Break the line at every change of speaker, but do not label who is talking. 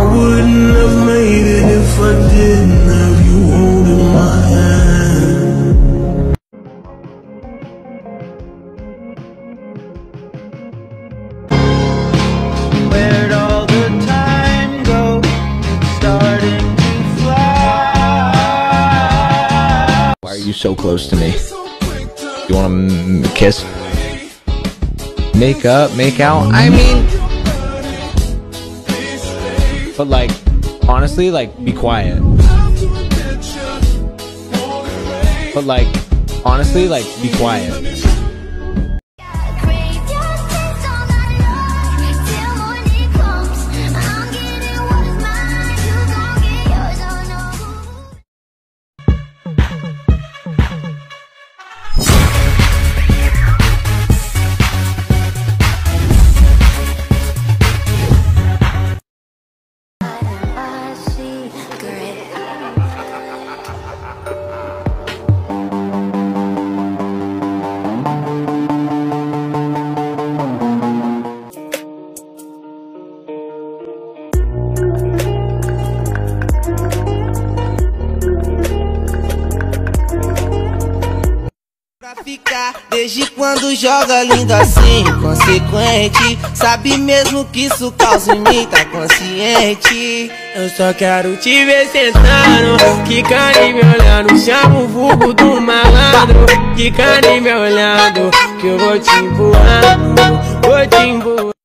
Wouldn't have made it if I didn't have you holding my hand.
Where'd all the time go? It's starting to fly.
Why are you so close to me? You want to kiss? Make up, make out? I mean but like, honestly, like, be quiet. But like, honestly, like, be quiet.
Ficar, desde quando joga lindo assim, consequente. Sabe mesmo que isso causa em mim, tá consciente.
Eu só quero te ver sentando, quicando e me olhando. Chama o vulgo do malandro, quicando e me olhando. Que eu vou te empurrando, vou te empurrando.